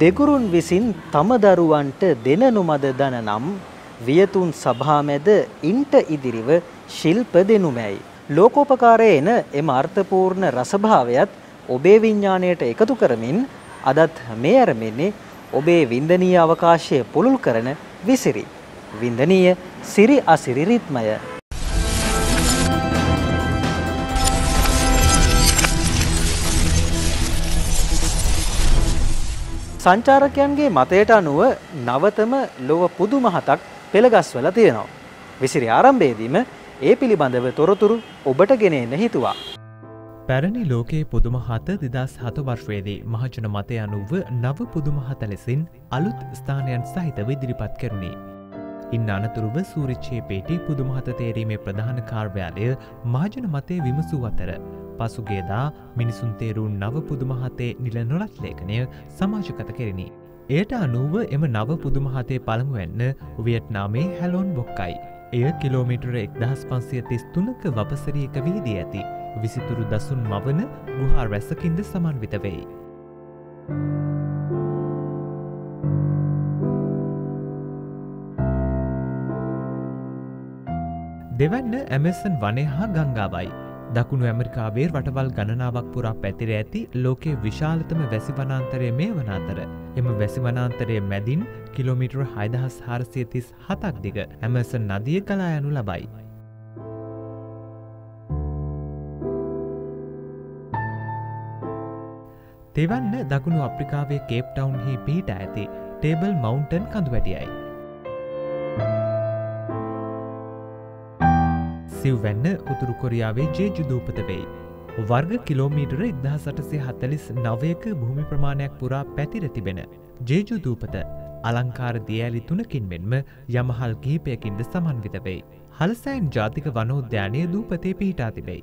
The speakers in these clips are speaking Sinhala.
දෙගුරුන් විසින් තම දරුවන්ට දෙන නොමද දන නම් වියතුන් සභාමැද ඉන්ට ඉදිරිව ශිල්ප දෙනුමැයි. ලෝකෝපකාරයේන එම අර්ථපූර්ණ රසභාවයත් ඔබේ විඤ්ඥාණයට එකතු කරමින් අදත් මේ අරමෙන්නේ ඔබේ වින්දනීය අවකාශය පුළුල් කරන විසිරි. වින්දනීය සිරි අසිරි සංචාරකයන්ගේ මතයට අනුව නවතම ලොව පුදුමහතක් පෙළගස්වල තියෙනවා. විසිරි ආරම්භයේදීම ඒ පිළිබඳව තොරතුරු ඔබට ගෙනෙන්න හිතුවා. පැරණි ලෝකයේ පුදුමහත දෙදස් හත වර්ශවේදී මහජන මතය අනුව නව පුදුමහත ලෙසින් අලුත් ස්ථානයන් සහිතව ඉදිරිපත් කරුණේ. ඉන්න අනතුරුව සූරිච්චේ පේටි පුදුමහත තේරීමේ ප්‍රධාන කාර්යාලය මහජන මතය විමසූ අතර. පසුගේදා මිනිසුන් තේරුම් නව පුදුමහතේ නිල නොලත් ලේඛනය සමාජකත කෙරෙනි. එයට අනුව එම නව පුදුමහතේ පළමුුවන්න වියට්නාමේ හැලෝන් බොක්කයි. එය කිලෝමිටර එක්දහස් පන්සිය තිස් තුනක වපසරියක වීදී ඇති විසිතුරු දසුන් මවන ගුහා රැසකින්ද සමන්විත වෙයි. දෙවන්න ඇමසන් වනය හා ගංගාවයි. දකුණු ඇමරිකාවේ රටවල් ගණනාවක් පුරා පැතිර ඇති ලෝකේ විශාලතම වැසිවනාන්තරය මේ වන අතර. එම වැසිවනාන්තරය මැදින් කිලෝමිටර හයිදහස් හාරසිය තිස් හතක් දිග ඇමසන් නදිය කලා යනු ලබයි. තෙවන්න දකුණු අප්‍රිකාවේ කේප්ටවන්හි පිහිට ඇති ටේබල් මවන්ටන් කඳු වැටියයි. සිව්වැන්න උතුරු කොරියාවේ ජේජු දූපත වෙයි. වර්ග කිලෝමීටර ඉදහ සටසේ හත්තලිස් නවයක භූමි ප්‍රමාණයක් පුරා පැතිර තිබෙන. ජේජු දූපත අලංකාර දියඇලි තුනකින් මෙන්ම යමහල් කිහිපයකින්ද සමන්විත වෙයි. හලසෑන් ජාතික වනෝද්‍යානය දූපතේ පිහිටා තිබෙයි.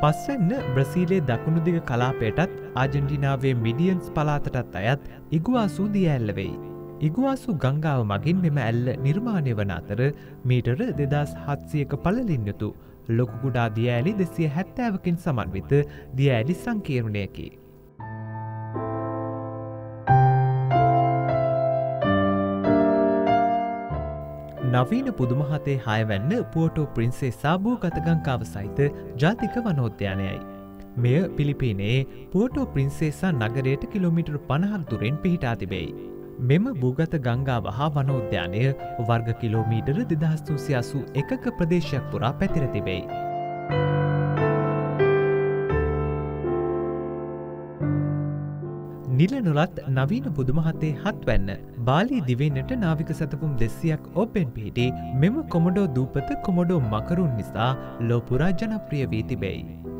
පස්වන්න බ්‍රසීලේ දකුණුදිග කලාපයටත් ආජෙන්ටිනාවේ මිඩියන්ස් පලාතටත් අයත් ඉගුවාසූ දියඇල්ල වෙයි. ඉගුවාසු ගංගාව මගින් මෙම ඇල්ල නිර්මාණය වන අතර මීටර දෙදස් හත්සියක පලලින් යුතු ලොකුකුඩා දියඇලි දෙසිය හැත්තෑවකින් සමන්විත දියඇලි සංකීර්ණයකි. නවීන පුදුමහතේ හයවැන්න පුවටෝ ප්‍රින්සේ සාබූ ගතගංකාව සහිත ජාතික වනෝද්‍යානයයි. මෙය පිලිපිනේ පුවටෝ ප්‍රින්සේසා නගරයට කිලෝමිටර් පණහක් දුරෙන් පිහිටා තිබෙයි. මෙම භූගත ගංගාව හා වනෝද්‍යානය වර්ග කිලෝමීටර දෙදහස්තුසියාසු එකක ප්‍රදේශයක් පුරා පැතිර තිබෙයි. නිල නොලත් නවීන පුදුමහතේ හත්වැන්න බාලි දිවෙන්නට නාවික සතපුම් දෙසියක් ඔපෙන් පිහිටි මෙම කොමඩෝ දූපත කොමඩෝ මකරුන් නිසා ලෝපුරා ජනප්‍රිය වී තිබෙයි.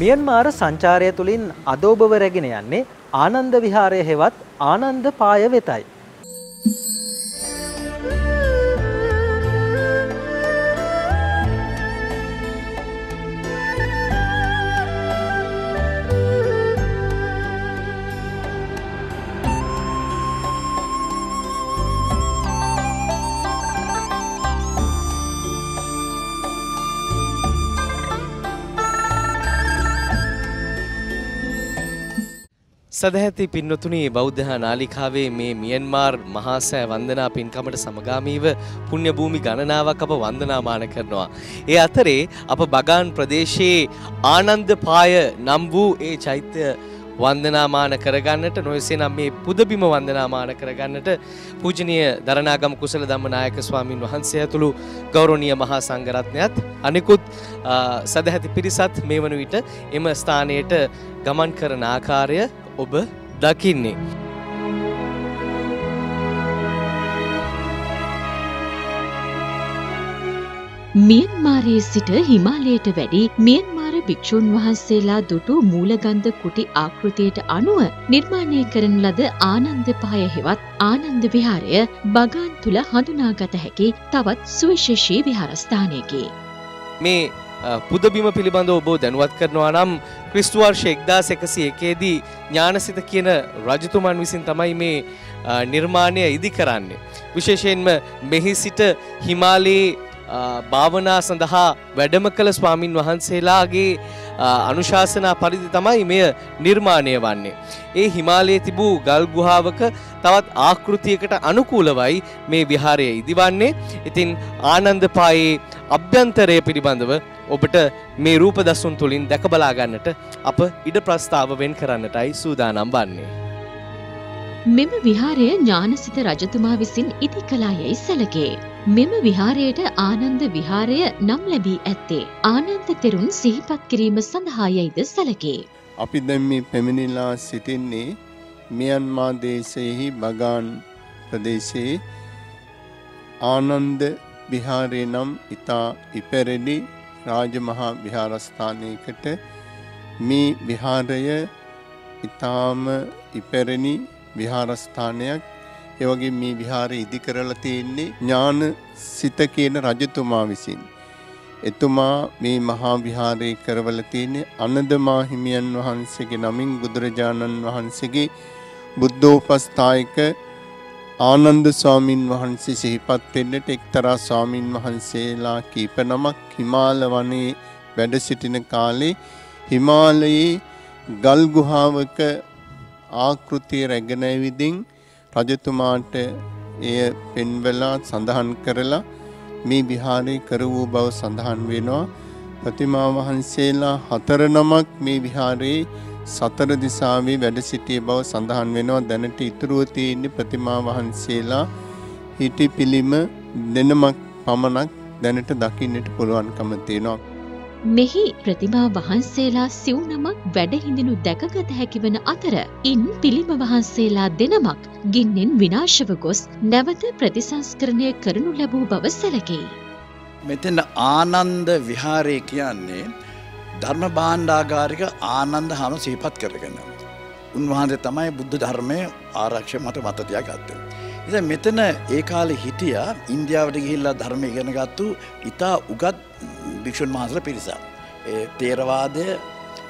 මියන්මාර සංචාරය තුළින් අද ඔබව රැගෙන යන්නේ ආනන්ද විහාරය හෙවත් ආනන්ද පාය වෙතයි. සදහැති පින්නතුනී බෞද්ධ නාලිකාවේ මේ මියන්මාර් මහාසෑ වන්දනා පින්කමට සමගාමීව පුණ්‍ය භූමි ගණනාවක් අප වන්දනාමාන කරනවා. ඒ අතරේ අප බගාන් ප්‍රදේශයේ ආනන්ද පාය නම් වූ ඒ චෛත්‍ය වන්දනාමාන කරගන්නට නොයසේ නම් මේ පුදබිම වන්දනාමාන කරගන්නට පූජනීය දරණාගම කුසල ධම්මනායක ස්වාමින් වහන්සේ ඇතුළු ගෞරවනීය මහා සංඝරත්නයත් අනිකුත් සදැහැති පිරිසත් මේ වන විට එම ස්ථානයට ගමන් කරන ආකාරය ඔබ දකින්නේ. මියන්මාරයේ සිට හිමාලයට වැඩි මියන්මාර භික්‍ෂූන් වහන්සේලා දුටු මූලගන්ධ කුටි ආකෘතියට අනුව නිර්මාණය කරන ලද ආනන්ද පහය හෙවත් ආනන්ද විහාරය බගාන් තුළ හඳුනාගත හැකි තවත් සුවිශේෂී විහාරස්ථානයකි. මේ පුදබිම පිළිබඳ ඔබෝ දැනුවත් කරනවා නම් ක්‍රිස්තු වර්ෂ 1101 දී ඥානසිත කියන රජතුමන් විසින් තමයි මේ නිර්මාණය ඉදි කරන්නේ. විශේෂයෙන්ම මෙහි සිට හිමාලයේ භාවනා සඳහා වැඩම කළ ස්වාමින් වහන්සේලාගේ අනුශාසනා පරිදි තමයි මෙය නිර්මාණය වන්නේ. ඒ හිමාලයේ තිබූ ගල් ගුහාවක තවත් ආකෘතියකට අනුකූලවයි මේ විහාරය ඉදිවන්නේ. ඉතින් ආනන්දපායේ අභ්‍යන්තරය පිළිබඳව ඔබට මේ රූප දසුන් තුළින් දැක බලා ගන්නට අප ඉඩ ප්‍රස්ථාව වෙන් කරන්නටයි සූදානම් වන්නේ. මෙම විහාරය ඥානසිත රජතුමා විසින් ඉදි කලා යැයි සැලකේ. මෙම විහාරයට ආනන්ද විහාරය නම් ලැබී ඇත්තේ. ආනන්ද තෙරුන් සිහිපත් කිරීම සඳහායයිද සැලකේ. අපි දැන් මේ පැමිණිලා සිටින්නේ මියන්මා දේශයෙහි බගාන් ප්‍රදේශයේ ආනන්ද විහාරය නම් ඉතා ඉපැරණි රාජමහා විහාරස්ථානයකට මේ විහාරය ඉතාම ඉපැරණි විහාරස්ථානයක් එවගේ මේ විහාරය ඉදි කරලා තියෙන්නේ ඥාන සිත කියන රජතුමා විසින්. එතුමා මේ මහා විහාරය කරවල තියෙන්නේ අනදමා හිමියන් වහන්සේගේ නමින් බුදුරජාණන් වහන්සේගේ බුද්ධෝපස්ථායක ආනන්ද ස්වාමින් වහන්සේ සිහිපත් වෙන්නට එක්තරා ස්වාමින් වහන්සේලා කීප නමක් හිමාල වනයේ වැඩ සිටින කාලේ හිමාලයේ ගල් ගුහාවක ආකෘතිය රැගෙන ඇවිදින් රජතුමාට එය පෙන්වලා සඳහන් කරලා මේ විහාරය කර වූ බව සඳහන් වෙනවා. ප්‍රතිමා වහන්සේලා හතර නමක් මේ විහාරයේ සතර දිසාවේ වැඩ සිටිය බව සඳහන් වෙනවා. දැනට ඉතුරුව තියෙන්නේ ප්‍රතිමා වහන්සේලා හිටි පිළිම දෙනමක් පමණක් දැනට දකින්නට පුළුවන්කම තියෙනවා. මෙහි ප්‍රතිමා වහන්සේලා සිව්නමක් වැඩහිඳිනු දැකගත හැකිවන අතර ඉන් පිළිම වහන්සේලා දෙනමක් ගින්නෙන් විනාශව ගොස් නැවත ප්‍රතිසංස්කරණය කරනු ලැබූ බව සැලකෙයි. මෙතන ආනන්ද විහාරය කියන්නේ ධර්ම බාණ්ඩාගාරික ආනන්ද හම සිහිපත් කරගෙන. උන්වහන්සේ තමයි බුද්ධ ධර්මය ආරක්ෂ මත මතතියා ගත්තේ. ඉතින් මෙතන ඒ කාලේ හිටියා ඉන්දියාවට ගිහිල්ලා ධර්ම ඉගෙන ගත්තු ඉතා උගත් භික්ෂුන් වහන්සේලා පිරිසක්. ඒ තේරවාදය,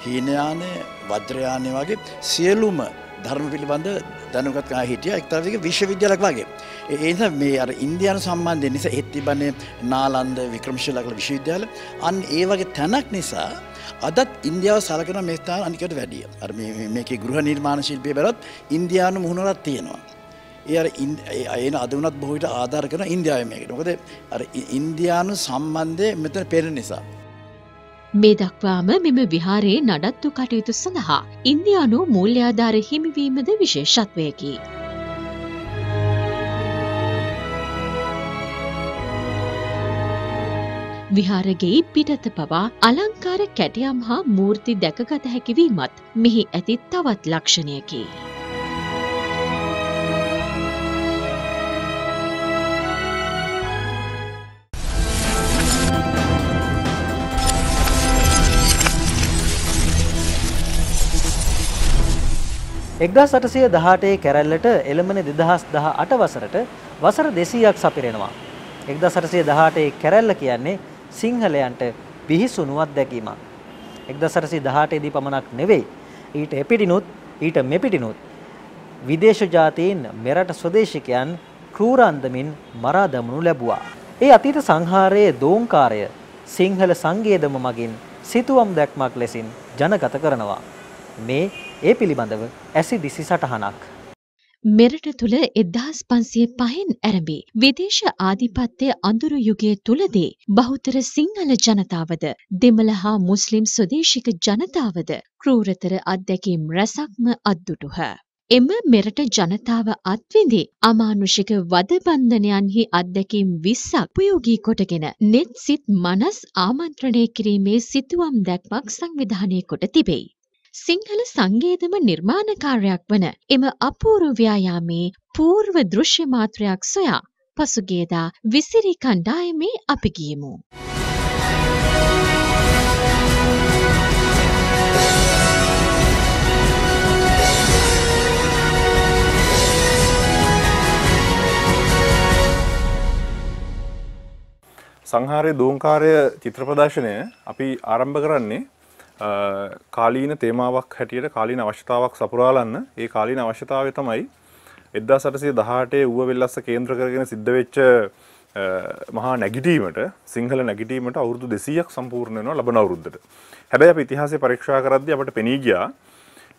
හීනයානය, වජ්‍රයානය වගේ සියලුම ධර්ම පිළිබඳ දැනුගත් කා හිටිය එක්තරාවක විශ්වවිද්‍යාලයක් වගේ. ඒ නිසා මේ අර ඉන්දියානු සම්බන්ධය නිසා ඒත් තිබන්නේ නාලන්ද වික්‍රමශීල කළ විශ්වවිද්‍යාල අන්න ඒ වගේ තැනක් නිසා අදත් ඉන්දියාව සලකන මේ ස්ථාන අනිකට වැඩිය. අර මේකේ ගෘහ නිර්මාණ ශිල්පය බැලුවත් ඉන්දියානු මුහුණක් තියෙනවා. ඒ අර අයන අද වුණත් බොහෝ විට ආධාර කරන ඉන්දියාව මේකට. මොකද අර ඉන්දියානු සම්බන්ධය මෙතන පේන නිසා. මේ දක්වාම මෙම විහාරයේ නඩත්තු කටයුතු සඳහා ඉන්දයානු මූල්‍යාධාර හිමිවීමද විශේෂත්වයකි. විහාරගේ පිටත පවා අලංකාර කැටියම් හා මූර්ති දැකගත හැකිවීමත් මෙහි ඇති තවත් ලක්ෂණයකි. එක්දස් අටසය දහටේ කැරැල්ලට එළමන දෙදහස් දහ අට වසරට වසර දෙසීයක් සපිරෙනවා. එක්දස් අටසය දහටේ කැරැල්ල කියන්නේ සිංහලයන්ට පිහිසුනුවත් දැකීමක්. එක්දස් අටසි දහටේදී පමණක් නෙවෙයි ඊට එපිටිනුත් ඊට මෙපිටිනුත් විදේශ ජාතීන් මෙරට ස්වදේශිකයන් ක්‍රූරන්දමින් මරා දමනු ලැබුවා. ඒ අතීත සංහාරයේ දෝංකාරය සිංහල සංගේදම මගින් සිතුවම් දැක්මක් ලෙසින් ජනගත කරනවා. මේ ඒ පිළිබඳව ඇසි දිසි සටහනක්. මෙරට තුළ එදහස් පන්සිය පහෙන් ඇරඹි විදේශ ආධිපත්‍යය අඳුරු යුගය තුළදී බහුතර සිංහල ජනතාවද දෙමළ හා මුස්ලිම් ස්වදේශික ජනතාවද ක්‍රූරතර අත්දැකීම් රැසක්ම අත්දුටුහ. එම මෙරට ජනතාව අත්විඳි අමානුෂික වදබන්ධනයන්හි අත්දැකීම් විස්සක් උපයෝගී කොටගෙන නෙත් සිත් මනස් ආමන්ත්‍රණය කිරීමේ සිතුවම් දැක්මක් සංවිධානය කොට තිබෙයි. සිංහල සංගේදම නිර්මාණකාරයක් වන එම අපූරු ව්‍යායාමේ පූර්ව දෘශ්‍ය මාත්‍රයක් සොයා පසුගියදා විසිරි කණ්ඩායමේ අපි ගියමු. සංහාරය දෝංකාරය චිත්‍ර ප්‍රදර්ශනය අපි ආරම්භ කරන්නේ කාලීන තේමාවක් හැටියට කාලීන අවශ්‍යතාවක් සපුරාලන්න ඒ කාලීන අවශ්‍යතාවය තමයි එදදා සටසේ දහටේ වුව වෙල්ලස්ස කේන්ද්‍ර කරගෙන සිද්ධ වෙච්ච මහා නැගිටීමට සිංහල නැගිටීමට අවුරුදු දෙසීයක් සම්පූර්ණයනවා ලබන අවුරුද්ධට හැබැයි අප ඉතිහාසය පරීක්ෂා කරද්දි අපට පෙනී ගියා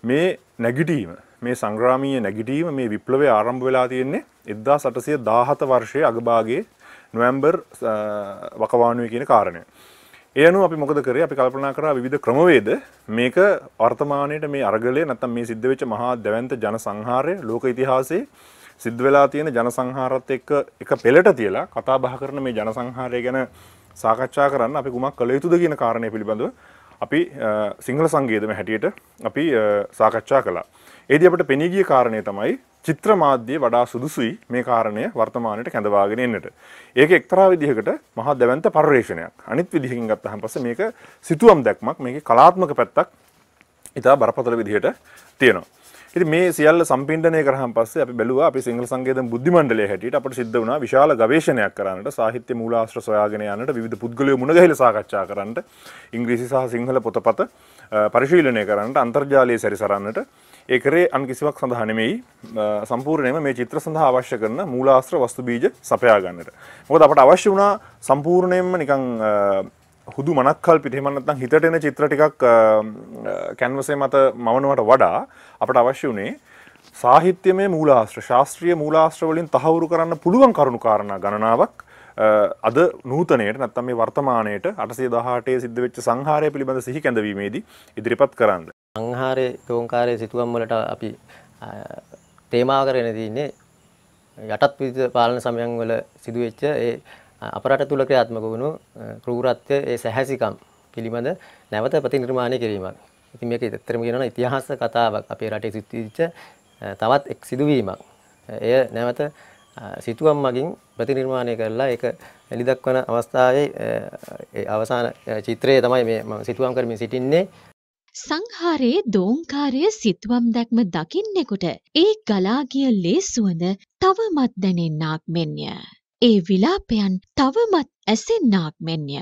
මේ නැගිටීම මේ සංග්‍රාමීය නැගිටීම මේ විප්ලවය ආරම්භ වෙලා තියෙන්නේ එදදා සටසය දාහත වර්ෂය අගභාගේ නොවැම්බර් වකවානුව කියන කාරණය. ඒ අනුව අපි මොකද කරේ අපි කල්පනා කරා විවිධ ක්‍රමවේද මේක වර්තමානයට මේ අරගලය නැත්තම් මේ සිද්ධ වෙච්ච මහා දැවැන්ත ජන සංහාරය ලෝක ඉතිහාසයේ සිද්ධ වෙලා තියෙන ජන සංහාරත් එක්ක එක පෙළට තියලා කතා බහ කරන මේ ජන සංහාරය ගැන සාකච්ඡා කරන්න අපි කුමක් කළ යුතුද කියන කාරණය පිළිබඳව අපි සිංහල සංගීතම හැටියට අපි සාකච්ඡා කළා. ඒදී අපිට පෙනී ගිය කාරණය තමයි චිත්‍ර මාධ්‍යය වඩා සුදුසුයි මේ කාරණය වර්තමානයට කැඳවාගෙන එන්නට. ඒක එක්තරා විදිහකට මහා දැවන්ත පර්යේෂණයක්. අනිත් විදිහකින් ගත්තහම පස්සේ මේක සිතුවම් දැක්මක් මේකේ කලාත්මක පැත්තක් ඉතා බරපතල විදිහට තියෙනවා. ඉතින් මේ සියල්ල සම්පින්ඩනය කරාන් පස්සේ අපි බැලුවා අපි සිංහල සංගීත බුද්ධි මණ්ඩලය හැටියට අපිට සිද්ධ වුණා විශාල ගවේෂණයක් කරන්නට සාහිත්‍ය මූලාශ්‍ර සොයාගෙන යන්නට විවිධ පුද්ගලයෝ මුණ ගැහිලා සාකච්ඡා කරන්නට ඉංග්‍රීසි සහ සිංහල පොතපත පරිශීලනය කරන්නට අන්තර්ජාලයේ සැරිසරන්නට ඒ කරේ අන් කිසිවක් සඳහා නෙමෙයි සම්පූර්ණයෙන්ම මේ චිත්‍ර සඳහා අවශ්‍ය කරන මූලාශ්‍ර වස්තු බීජ සපයා ගන්නට. මොකද අපට අවශ්‍ය වුණා සම්පූර්ණයෙන්ම නිකන් හුදු මනක්කල්පිට එහෙම නැත්නම් හිතට එන චිත්‍ර ටිකක් කැන්වසේ මත මවනවට වඩා අපට අවශ්‍ය වුණේ සාහිත්‍යමය මූලාශ්‍ර ශාස්ත්‍රීය මූලාශ්‍ර වලින් තහවුරු කරන්න පුළුවන් කරුණු කාරණා ගණනාවක් අද නූතනයට නැත්තම් මේ වර්තමානයට 818 සිද්ධ වෙච්ච සංහාරය පිළිබඳ සිහි කැඳවීමේදී ඉදිරිපත් කරන්න. සංහාරයේ තෝංකාරයේ සිතුවම් වලට අපි තේමාව කරගෙන තින්නේ යටත් විවිධ පාලන සමයන් වල සිදුවෙච්ච ඒ අපරට තුල ක්‍රියාත්මක වුණු ක්‍රූරත්වය ඒ සැහැසිකම් පිළිබඳ නැවත ප්‍රතිනිර්මාණය කිරීමක්. ඉතින් මේක ඇත්තටම කියනවා ඉතිහාස කතාවක් අපේ රටේ සිදුවිච්ච තවත් එක් සිදුවීමක්. එය නැවත සිතුවම් මගින් ප්‍රතිනිර්මාණය කරලා ඒක එලි දක්වන අවස්ථාවේ අවසාන චිත්‍රය තමයි මේ මම සිතුවම් කරමින් සිටින්නේ සංහාරයේ දෝංකාරය සිතුවම් දැක්ම දකින්නෙකුට ඒ ගලාගිය ලේසුවඳ තවමත් දැනෙන්නාක් මෙන්ය. ඒ විලාපයන් තවමත් ඇසෙන්නාක් මෙන්ය.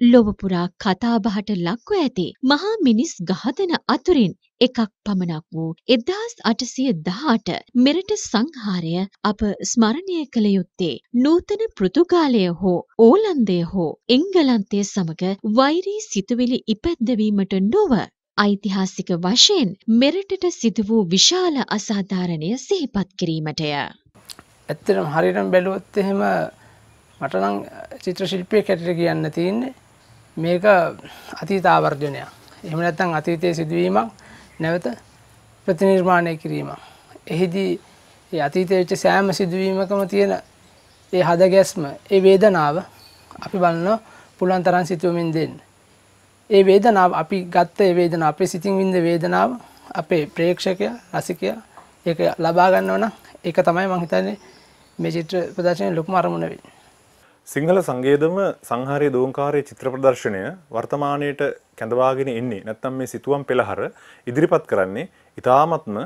ලොවපුරා කතාබහට ලක්ව ඇති මහා මිනිස් ගහදන අතුරින් එකක් පමණක් වූ එදදාස් අටසිය දහට මෙරට සංහාරය අප ස්මරණය කළ යුත්තේ නූතන පෘතුගාලය හෝ ඕලන්දය හෝ එංගලන්තය සමඟ වෛරී සිතුවිලි ඉපැද්දවීමට නොව ඓතිහාසික වශයෙන් මෙරටට සිදු වූ විශාල අසාධාරණය සිහිපත් කිරීමටය. ඇත්තටම හරියටම බැලුවොත් එහෙම මට නම් චිත්‍ර ශිල්පියෙක් හැටියට කියන්න තියෙන්නේ මේක අතීත ආවර්ජනයක්. එහෙම නැත්නම් අතීතයේ සිදුවීමක් නැවත ප්‍රතිනිර්මාණය කිරීමක්. එහිදී ඒ අතීතයේ වෙච්ච සෑම සිදුවීමකම තියෙන ඒ හදගැස්ම, ඒ වේදනාව අපි බලනවා පුළුවන් තරම් සිතුවමින් දෙන්න. ඒ වේදනාව අපි ගත්ත ඒ වේදනාව අපේ සිතින් විඳ වේදනාව අපේ ප්‍රේක්ෂකයා රසිකයා ඒක ලබා ගන්නව නම් ඒක තමයි මම හිතන්නේ මේ චිත්‍ර ප්‍රදර්ශනයේ ලොකුම අරමුණ වෙන්නේ. සිංහල සංගේදම සංහාරය දෝංකාරයේ චිත්‍ර ප්‍රදර්ශනය වර්තමානයට කැඳවාගෙන එන්නේ නැත්නම් මේ සිතුවම් පෙළහර ඉදිරිපත් කරන්නේ ඉතාමත්ම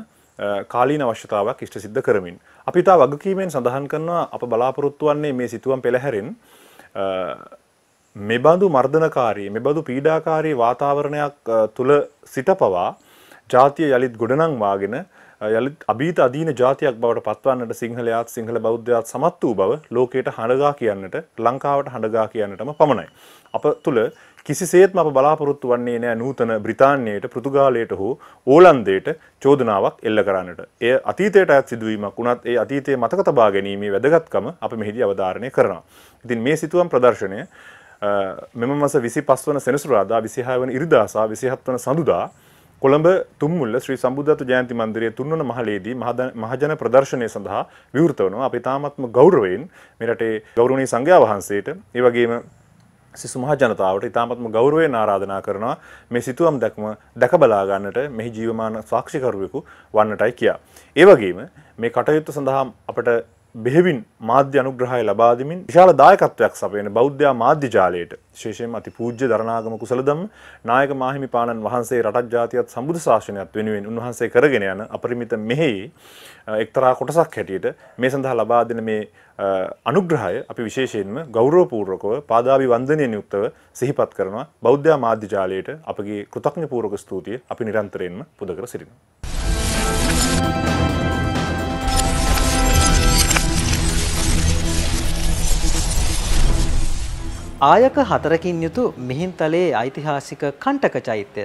කාලීන අවශ්‍යතාවක් ඉෂ්ට සිද්ධ කරමින්. අපි ඉතා වගකීමෙන් සඳහන් කරනවා අප බලාපොරොත්තු වන්නේ මේ සිතුවම් පෙළහැරෙන් මෙබඳු මර්ධනකාරී මෙබඳු පීඩාකාරී වාතාවරණයක් තුළ සිට පවා ජාතිය යළිත් ගොඩනංවාගෙන යළිත් අභීත අදීන ජාතියක් බවට පත්වන්නට සිංහලයාත් සිංහල බෞද්ධයාත් සමත් වූ බව ලෝකයට හඬගා කියන්නට ලංකාවට හඬගා කියන්නටම පමණයි. අප තුළ කිසිසේත්ම අප බලාපොරොත්තු වන්නේ නෑ නූතන බ්‍රිතාන්‍යයට පෘතුගාලයට හෝ ඕලන්දයට චෝදනාවක් එල්ල කරන්නට. එය අතීතයට ඇත් සිදුවීමක් වුණත් ඒ අතීතයේ මතක තබා ගැනීමේ වැදගත්කම අප මෙහිදී අවධාරණය කරනවා. ඉතින් මේ සිතුවම් ප්‍රදර්ශනය මෙම මස විසි පස්වන සෙනසුරාදා විසිහය වන ඉරිදාසා විසිහත් වන සඳුදා කොළඹ තුම්මුල්ල ශ්‍රී සම්බුද්ධත්ව ජයන්ති මන්දිරයේ තුන්වන මහලේදී මහජන ප්‍රදර්ශනය සඳහා විවෘත වනවා අපි තාමත්ම ගෞරවයෙන් මෙරටේ ගෞරවනීය සංඝයා වහන්සේට ඒ වගේම සිසු මහ ජනතාවට ඉතාමත්ම ගෞරවයෙන් ආරාධනා කරනවා මේ සිතුවම් දැක්ම දැක බලා ගන්නට මෙහි ජීවමාන සාක්ෂිකරුවෙකු වන්නටයි කියා. ඒ වගේම මේ කටයුත්ත සඳහා අපට බෙහෙවින් මාධ්‍ය අනුග්‍රහය ලබා දෙමින් විශාල දායකත්වයක් සපයන බෞද්ධ මාධ්‍ය ජාලයට විශේෂයෙන්ම අති පූජ්‍ය දරණාගම කුසලදම්ම නායක මාහිමිපාණන් වහන්සේ රටක් ජාතියත් සම්බුදු ශාසනයත් වෙනුවෙන් උන්වහන්සේ කරගෙන යන අපරිමිත මෙහෙයි එක්තරා කොටසක් හැටියට මේ සඳහා ලබා දෙන මේ අනුග්‍රහය අපි විශේෂයෙන්ම ගෞරවපූර්වකව පාදාවි වන්දනයෙන් යුක්තව සිහිපත් කරනවා බෞද්ධ මාධ්‍ය ජාලයට අපගේ කෘතඥ පූර්වක ස්තුතිය අපි නිරන්තරයෙන්ම පුද කර සිටිනවා. ආයක හතරකින් යුතු මිහින්තලේ ඓතිහාසික කණ්ටක චෛත්‍ය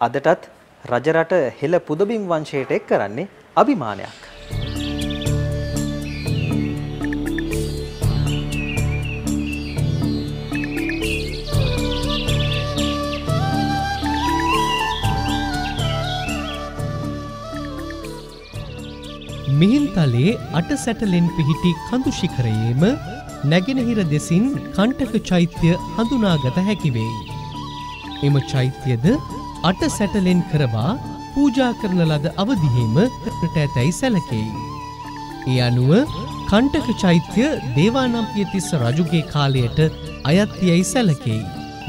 අදටත් රජරට හෙළ පුදබිම් වංශයට එක් කරන්නේ අභිමානයක්. මිහින්තලේ අට සැටලෙන් පිහිටි කඳු ශිඛරයේම නැගෙනහිර දෙසින් කණ්ටක චෛත්‍ය හඳුනාගත හැකිවෙයි. එම චෛත්‍යද අට සැටලෙන් කරවා පූජා කරන ලද අවදිහෙම ට ඇතැයි සැලකෙයි. ඒ අනුව කණ්ටක චෛත්‍ය දේවානම්පිය තිස්ස රජුගේ කාලයට අයත්තියයි සැලකෙයි.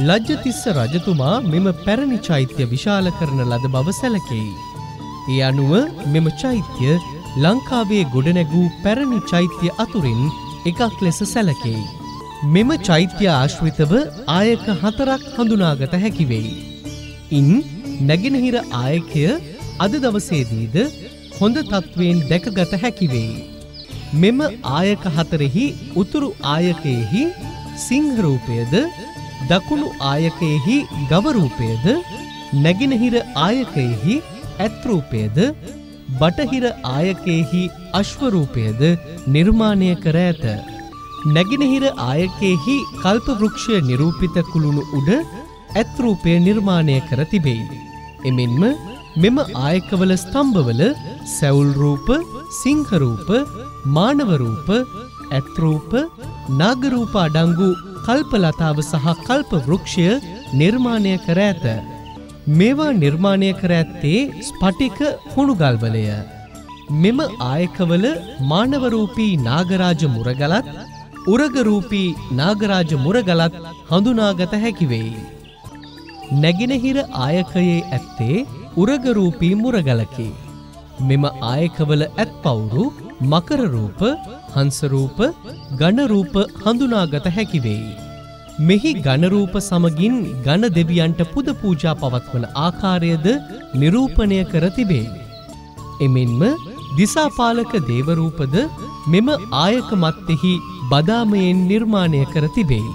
ලජ්ජතිස්ස රජතුමා මෙම පැරණි චෛත්‍ය විශාල කරන ලද බව සැලකෙයි. ඒ අනුව මෙම චෛත්‍ය ලංකාවේ ගොඩනැගූ පැරණි චෛත්‍ය අතුරින් එකක් ලෙස සැලකෙයි. මෙම චෛත්‍ය ආශ්‍රිතව ආයක හතරක් හඳුනාගත හැකිවෙයි. ඉන් නැගෙනහිර ආයකය අද දවසේදීද හොඳ තත්ත්වයෙන් දැකගත හැකිවෙයි. මෙම ආයක හතරෙහි උතුරු ආයකයෙහි සිංහරූපයද දකුණු ආයකයෙහි ගවරූපයද නැගෙනහිර ආයකයෙහි ඇත්රූපයද බටහිර ආයකයෙහි අශ්වරූපයද නිර්මාණය කර ඇත. නැගෙනහිර ආයකයෙහි කල්ප වෘක්ෂය නිරූපිත කුළුණු උඩ ඇත්රූපය නිර්මාණය කර තිබෙයි. එමෙන්ම මෙම ආයකවල ස්තම්භවල සැවුල්රූප සිංහරූප මානවරූප ඇත්රූප නාගරූප අඩංගු කල්පලතාව සහ කල්ප වෘක්ෂය නිර්මාණය කර ඇත. මේවා නිර්මාණය කර ඇත්තේ ස්පටික හුණුගල්වලය. මෙම ආයකවල මානවරූපී නාගරාජ මුරගලත් උරගරූපී නාගරාජ මුරගලත් හඳුනාගත හැකිවෙයි. නැගෙනහිර ආයකයේ ඇත්තේ උරගරූපී මුරගලකි. මෙම ආයකවල ඇත් පවුරු මකරරූප හංසරූප ගණරූප හඳුනාගත හැකිවෙයි. මෙහි ගණරූප සමගින් ගණ දෙවියන්ට පුද පූජා පවත්වන ආකාරයද නිරූපණය කර තිබේ. එමෙන්ම දිසාපාලක දේවරූපද මෙම ආයක මත්තෙහි බදාමයෙන් නිර්මාණය කර තිබේ.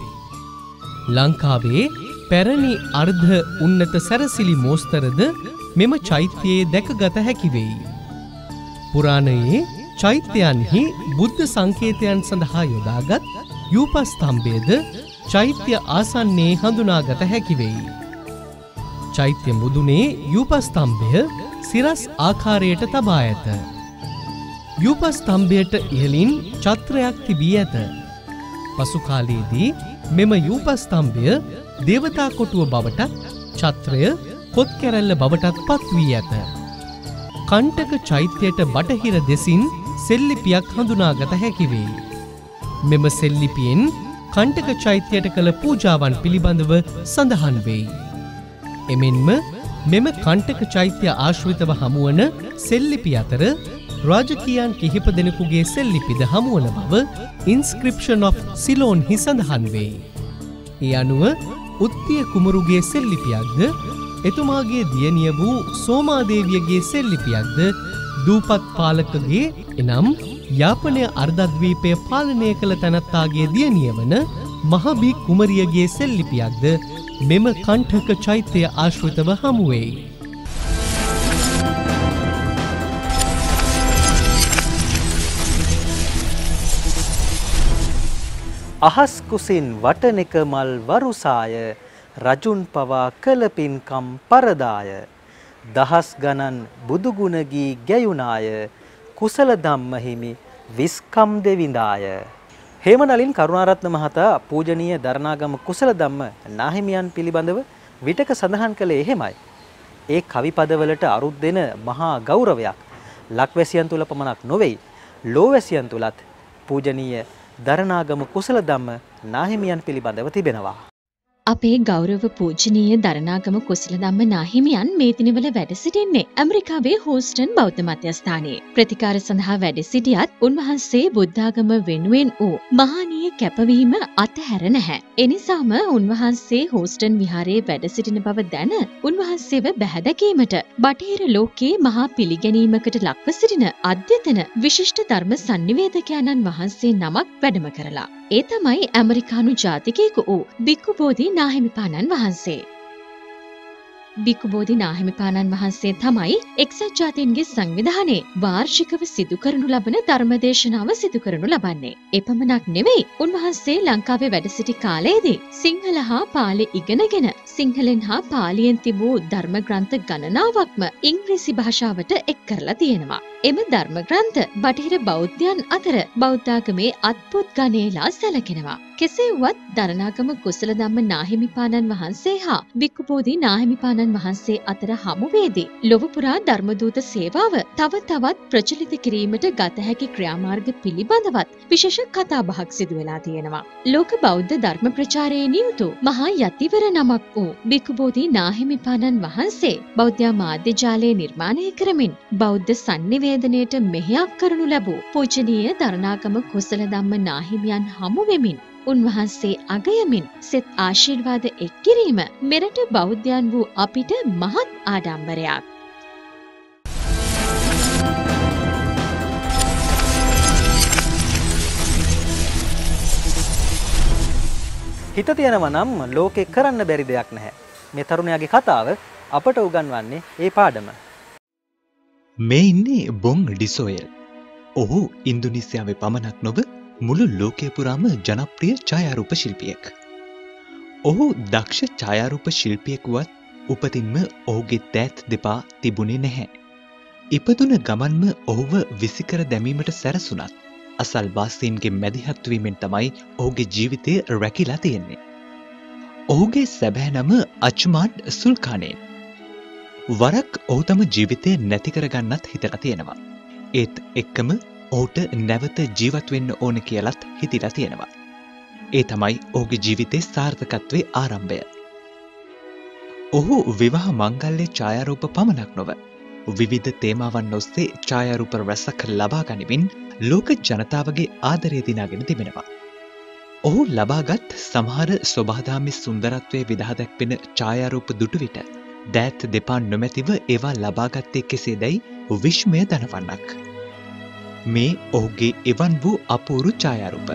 ලංකාවේ පැරණි අර්ධ උන්නත සැරසිලි මෝස්තරද මෙම චෛත්‍යයේ දැකගත හැකිවෙයි. පුරාණයේ චෛත්‍යයන්හි බුද්ධ සංකේතයන් සඳහා යොදාගත් යූපස්තම්බයද චෛත්‍ය ආසන්නේ හඳුනාගත හැකිවෙයි. චෛත්‍ය මුදුනේ යූපස්තම්භය සිරස් ආකාරයට තබා ඇත. යූපස්තම්භයට ඉහලින් චත්‍රයක් තිබී ඇත. පසුකාලයේදී මෙම යූපස්තම්භය දේවතා කොටුව බවටත් චත්‍රය කොත් කැරැල්ල බවටත් පත් වී ඇත. කණ්ටක චෛත්‍යයට බටහිර දෙසින් සෙල්ලිපියක් හඳුනාගත හැකිවේ. මෙම සෙල්ලිපියෙන් කණ්ටක චෛත්‍යයට කළ පූජාවන් පිළිබඳව සඳහන් වෙයි. එමෙන්ම මෙම කණ්ටක චෛත්‍ය ආශ්‍රිතව හමුවන සෙල්ලිපි අතර රාජකයන් කිහිප දෙනෙකුගේ සෙල්ලිපිද හමුවන බව ඉන්ස්ක්‍රපෂන් of සිලෝන් හි සඳහන් වෙයි. ඒ අනුව උත්තිය කුමරුගේ සෙල්ලිපියක්ද එතුමාගේ දියනිය වූ සෝමාදේවියගේ සෙල්ලිපියක්ද දූපත් පාලකගේ එනම් යාපනය අර්ධද්වීපය පාලනය කළ තැනත්තාගේ දියනිය වන මහබි කුමරියගේ සෙල්ලිපියක්ද මෙම කණ්ඨක චෛත්‍යය ආශ්‍රිතව හමුවෙයි. අහස් කුසින් වටනෙක මල් වරුසාය රජුන් පවා කළ පින්කම් පරදාය දහස් ගණන් බුදුගුණගී ගැයුනාය කුසල ධම්ම හිමි විස්කම් දෙවිඳාය හේමනලින් කරුණාරත්න මහතා පූජනීය දරණාගම කුසල ධම්ම නාහිමියන් පිළිබඳව විටක සඳහන් කළේ එහෙමයි. ඒ කවි පදවලට අරුත් දෙන මහා ගෞරවයක් ලක්වැසියන් තුල පමණක් නොවේයි ලෝවැසියන් තුලත් පූජනීය දරණාගම කුසල ධම්ම නාහිමියන් පිළිබඳව තිබෙනවා. අපේ ගෞරව පූජනීය දරණාගම කුසල ධම්ම නාහිමියන් මේ දිනවල වැඩ සිටින්නේ ඇමරිකාවේ හූස්ටන් බෞද්ධ මධ්‍යස්ථානයේ. ප්‍රතිකාර සඳහා වැඩ සිටියත් උන්වහන්සේ බුද්ධාගම වෙනුවෙන් වූ මහානීය කැපවීම අතහැර නැහැ. එනිසාම උන්වහන්සේ හූස්ටන් විහාරයේ වැඩ සිටින බව දැන උන්වහන්සේව බැහැදැකීමට බටහිර ලෝකයේ මහා පිළිගැනීමකට ලක්ව සිටින අධ්‍යතන විශිෂ්ට ධර්ම සංනිවේදකයණන් වහන්සේ නමක් වැඩම කරලා. ඒ තමයි ඇමරිකානු ජාතිකයෙකු වූ බික්කුබෝධී නාහිමිපාණන් වහන්සේ. බිකුබෝධි නාහිමිපාණන් වහන්සේ තමයි එක්සත් ජාතීන්ගේ සංවිධානයේ වාර්ෂිකව සිදු කරනු ලබන ධර්මදේශනාව සිදු කරනු ලබන්නේ. එපමණක් නෙවෙයි උන්වහන්සේ ලංකාවේ වැඩ සිටි කාලයේදී සිංහල හා පාලි ඉගෙනගෙන සිංහලෙන් හා පාලියෙන් තිබූ ධර්ම ග්‍රන්ථ ගණනාවක්ම ඉංග්‍රීසි භාෂාවට එක් කරලා තියෙනවා. එම ධර්ම ග්‍රන්ථ බටහිර බෞද්ධයන් අතර බෞද්ධාගමේ අත්පුත් ගණේලා සැලකෙනවා. කෙසේ වුවත් දරණාගම කුසල ධම්ම නාහිමිපාණන් වහන්සේ හා බික්කුබෝධි නාහිමිපාණන් වහන්සේ අතර හමුවේදී ලොවපුරා ධර්මදූත සේවාව තව තවත් ප්‍රචලිත කිරීමට ගත හැකි ක්‍රියාමාර්ග පිළිබඳවත් විශේෂ කතාබහක් සිදු වෙලා තියෙනවා. ලෝක බෞද්ධ ධර්ම ප්‍රචාරයේ නියුතු මහා යතිවර නමක් වූ බික්කුබෝධි නාහිමිපාණන් වහන්සේ බෞද්ධ මාධ්‍ය ජාලය නිර්මාණය කරමින් බෞද්ධ sannivedanayට මෙහෙයක් කරනු ලැබූ පූජනීය දරණාගම කුසල ධම්ම නාහිමියන් හමු වෙමින් උන්වහන්සේ අගයමින් සෙත් ආශිර්වාද එක් කිරීම මෙරට බෞද්ධයන් වූ අපිට මහත් ආඩම්බරයක්. හිත තියෙනවා නම් ලෝකේ කරන්න බැරි දෙයක් නැහැ. මේ තරුණයාගේ කතාව අපට උගන්වන්නේ ඒ පාඩම. මේ ඉන්නේ බොං ඩිසෝයල්. ඔහු ඉන්දුනිසියාවේ පමණක් නොව මුළු ලෝකය පුරාම ජනප්‍රිය ඡායාරූප ශිල්පියෙක්. ඔහු දක්ෂ ඡායාරූප ශිල්පියෙකුවත් උපතින්ම ඔහුගේ දෑත් දෙපා තිබුණේ නැහැ. ඉපදුන ගමන්ම ඔහුව විසිකර දැමීමට සැරසුනත් අසල්වාසීන්ගේ මැදිහත්වීමෙන් තමයි ඔහුගේ ජීවිතය රැකිලා තියෙන්නේ. ඔහුගේ සැබෑ නම අච්මාඩ් සුල්කානයෙන්. වරක් ඔහු තම ජීවිතය නැතිකරගන්නත් හිතලා තියෙනවා. ඒත් එක්කම ඔහුට නැවත ජීවත්වෙන්න ඕන කියලත් හිතිලා තියෙනවා. ඒ තමයි ඔහුගේ ජීවිතේ සාර්ථකත්වේ ආරම්භය. ඔහු විවාහ මංගල්ලේ ඡායාරූප පමණක් නොව විවිධ තේමාවන් ඔස්සේ ඡායාරූප රැසක් ලබා ගනිමින් ලෝක ජනතාවගේ ආදරය දිනාගෙන තිබෙනවා. ඔහු ලබාගත් සමහර ස්වබාධාමි සුන්දරත්වය විදහ දැක්වෙන ඡායාරූප දුටු විට දෑත් දෙපා නොමැතිව ඒවා ලබාගත්තේ කෙසේ දැයි විශ්මය දනවන්නක්. මේ ඔහුගේ එවන් වූ අපූරු ඡායාරූප.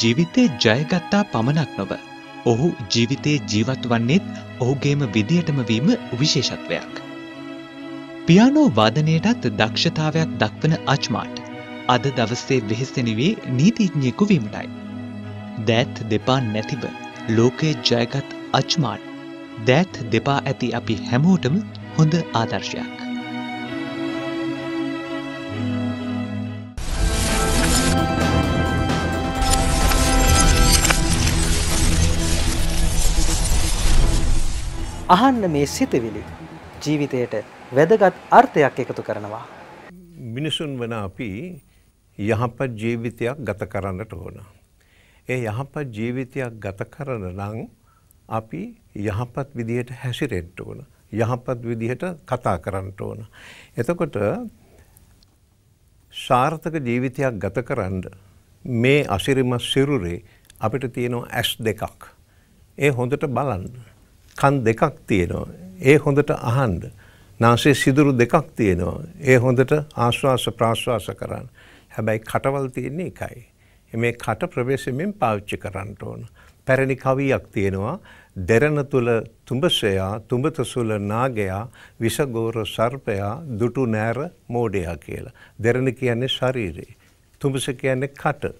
ජීවිතේ ජයගත්තා පමණක් නොව. ඔහු ජීවිතයේ ජීවත් වන්නේත් ඔහුගේම විදියටම වීම විශේෂත්වයක්. පියානෝ වාදනයටත් දක්ෂතාවයක් දක්වන අච්මාට් අද දවස්සේ වෙහෙසෙනවේ නීතිඥයෙකු වීමටයි. දෑත් දෙපා නැතිව ලෝකයේ ජයගත් අච්මාට් දෑත් දෙපා ඇති අපි හැමෝටම හොඳ ආදර්ශයක්. අහන්න මේ සිතවිලි ජීවිතයට වැදගත් අර්ථයක් එකතු කරනවා. මිනිසුන් වන අපි යහපත් ජීවිතයක් ගත කරන්නට ඕන. ඒ යහපත් ජීවිතයක් ගත කරන නම් අපි යහපත් විදිහට හැසිරෙන්ට ඕන. යහපත් විදිහට කතා කරන්නට ඕන. එතකොට සාර්ථක ජීවිතයක් ගත කරන්න මේ අසිරිමත් සිරුරේ අපිට තියෙනවා ඇස් දෙකක්. ඒ හොඳට බලන්න. කන් දෙකක් තියෙනවා. ඒ හොඳට අහන්ඩ. නාසේ සිදුරු දෙකක් තියෙනවා. ඒ හොඳට ආශ්වාස ප්‍රාශ්වාස කරන්න. හැබැයි කටවල් තියෙන්නේ එකයි. මේ කට ප්‍රවේශමෙන් පාවිච්චි කරන්න ඕන. පැරණි කවියක් තියෙනවා දෙරණ තුළ තුඹසයා තුඹතසුල නාගයා විසගෝර සර්පයා දුටු නෑර මෝඩයා කියලා. දෙරණ කියන්නේ ශරීරයේ. තුඹස කියන්නේ කට.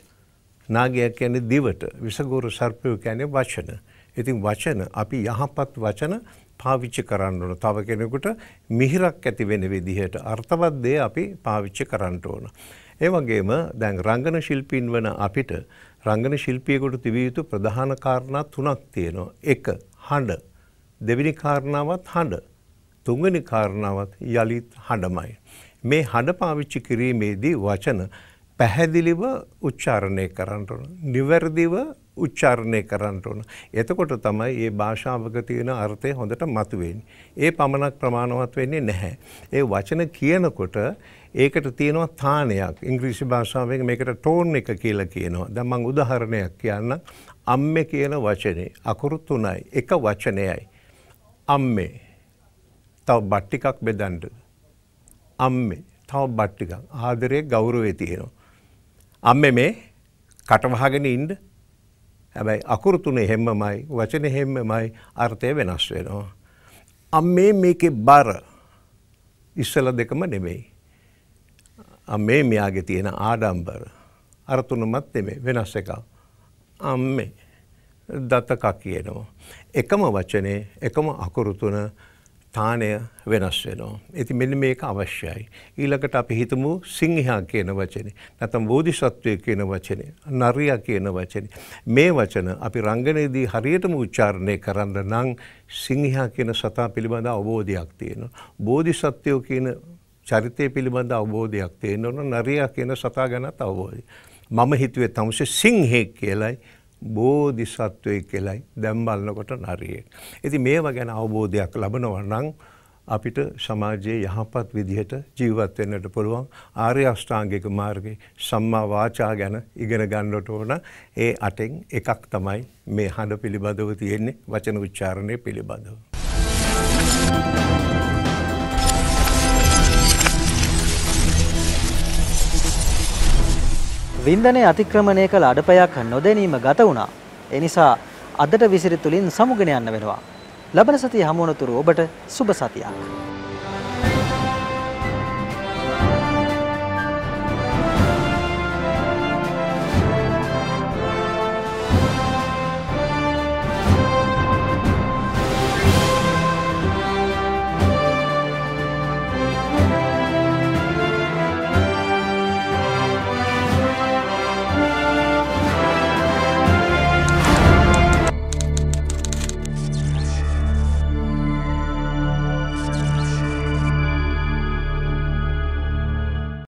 නාගයක් කියන්නේ දිවට විසගෝර සර්පයෝ කියන්නේ වචන. ඉතින් වචන අපි යහපත් වචන පාවිච්චි කරන්න ඕන. තව කෙනෙකුට මිහිරක් ඇති වෙන විදිහට අර්ථවත් දේ අපි පාවිච්චි කරන්න ඕන. ඒ වගේම දැන් රංගන ශිල්පීන් වන අපිට රංගන ශිල්පියෙකුට තිබිය යුතු ප්‍රධාන කාරණා තුනක් තියෙනවා. එක හඬ. දෙවෙනි කාරණාවත් හඬ. තුන්වෙනි කාරණාවත් යළිත් හඬමයි. මේ හඬ පාවිච්චි කිරීමේදී වචන පැහැදිලිව උච්චාරණය කරන්න ඕන. නිවැරදිව උච්චාරණය කරන්න ඕන. එතකොට තමයි මේ භාෂාවක තියෙන අර්ථය හොඳට මතුවෙන්නේ. ඒ පමණක් ප්‍රමාණවත් වෙන්නේ නැහැ. ඒ වචන කියනකොට ඒකට තියෙනවා තානයක්. ඉංග්‍රීසි භාෂාවෙන් මේකට ටෝන් එක කියලා කියනවා. දැන් මම උදාහරණයක් කියන්නම්. අම්මේ කියන වචනේ අකුරු තුනයි. එක වචනයයි. අම්මේ. තව බත් ටිකක් බෙදන්න. අම්මේ. තව බත් ටිකක්. ආදරේ ගෞරවය තියෙනවා. අම්මේ මේ කටවහගෙන ඉන්න හැබැයි අකුරු තුනේ හැම්මමයි වචනේ හැම්මමයි අර්ථය වෙනස් වෙනවා. අම්මේ මේකේ බර ඉස්සල දෙකම නෙමෙයි. අම්මේ මෙයාගේ තියෙන ආඩම්බර අර තුනමත් නෙමෙයි වෙනස් එකක්. අම්මේ දතක කියනවා. එකම වචනේ එකම අකුරු තුන තානය වෙනස් වෙනවා. ඉති මෙන්න මේක අවශ්‍යයි. ඊළඟට අපි හිතමු සිංහයා කියන වචනේ. නැත්නම් බෝධිසත්වය කියන වචනේ. නරියා කියන වචනේ. මේ වචන අපි රංගනයේදී හරියටම උච්චාරණය කරන්න නම් සිංහයා කියන සතා පිළිබඳ අවබෝධයක් තියෙනවා. බෝධිසත්වයෝ කියන චරිතය පිළිබඳ අවබෝධයක් තියෙනවා. නරියා කියන සතා ගැනත් අවබෝධය. මම හිතුවේ තමුසේ සිංහෙක් කියලයි බෝධිසත්වය කියලයි දැම් බලන්නකොට නරියෙක්. ඉති මේවා ගැන අවබෝධයක් ලබනවා නම් අපිට සමාජයේ යහපත් විදිහට ජීවත් වෙන්නට පුළුවන් ආර්ය අෂ්ටාංගික මාර්ගයේ සම්මා වාචා ගැන ඉගෙන ගන්නට ඕන ඒ අටෙන් එකක් තමයි මේ හඬ පිළිබඳව තියෙන්නේ වචන උච්චාරණය පිළිබඳව. වින්දනය අතික්‍රමණය කළ අඩපයක් නොදැනීම ගත වුණා. එනිසා අදට විසිරි තුලින් සමුගෙන යන්න වෙනවා. ලබන සතිය හමුවනතුරු ඔබට සුබ සතියක්.